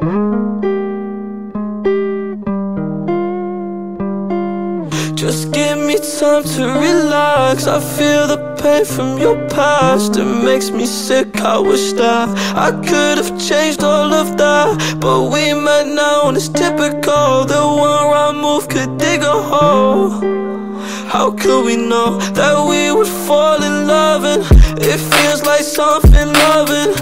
Just give me time to relax. I feel the pain from your past. It makes me sick, I wish that I could've changed all of that. But we met now and it's typical. The one wrong move could dig a hole. How could we know that we would fall in love? And it feels like something loving.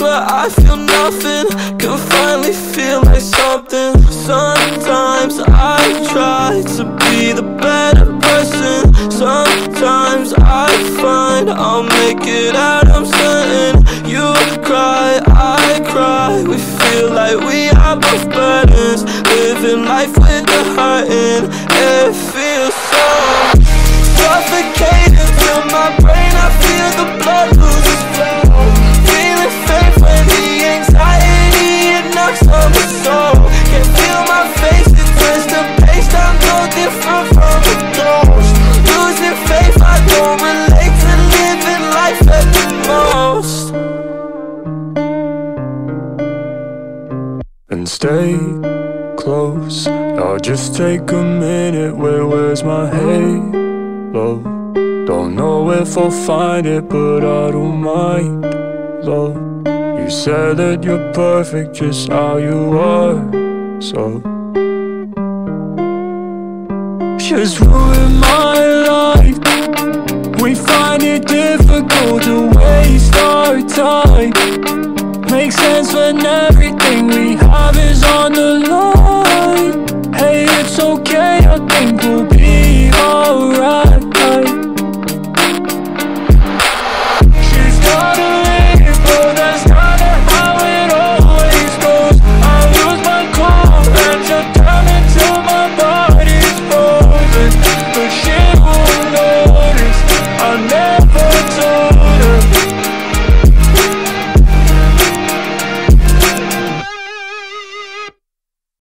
Where I feel nothing. Can finally feel like something. Sometimes I try to be the better person. Sometimes I find I'll make it out, I'm certain. You cry, I cry. We feel like we are both burdens. Living life with the hurting It and stay close. I'll just take a minute. Where where's my halo? Don't know if I'll find it, but I don't mind. Love, you said that you're perfect just how you are. So just ruin my life. We find it difficult to waste our time. Makes sense when everything